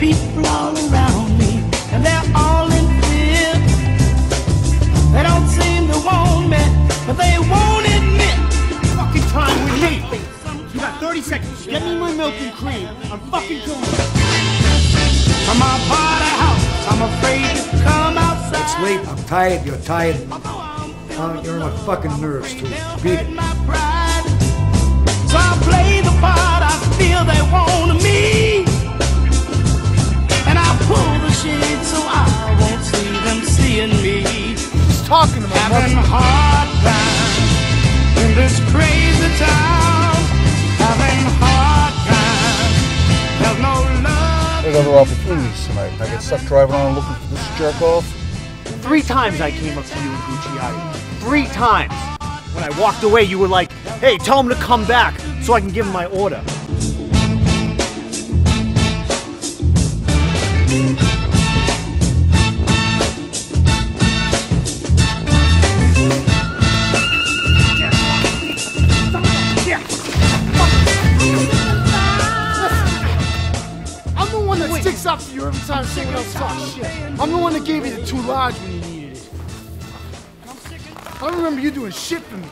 people all around me, and they're all in fear. They don't seem to want me, but they won't admit. Fucking time with me. You got 30 seconds. Get me my milk and cream. I'm fucking doing it. From my body house, I'm afraid to come outside. It's late. I'm tired. You're tired. Uh, you're on my fucking nerves, too. Beat it. Talking to my Having mother. hard times in this crazy town. Having hard times. There's no love. There's other opportunities tonight. I get stuck driving around looking for this jerk off. Three times I came up to you in Gucciati. Three times. When I walked away, you were like, hey, tell him to come back so I can give him my order. You every time shit. I'm the one that gave you the two large when you needed it. I remember you doing shit for me.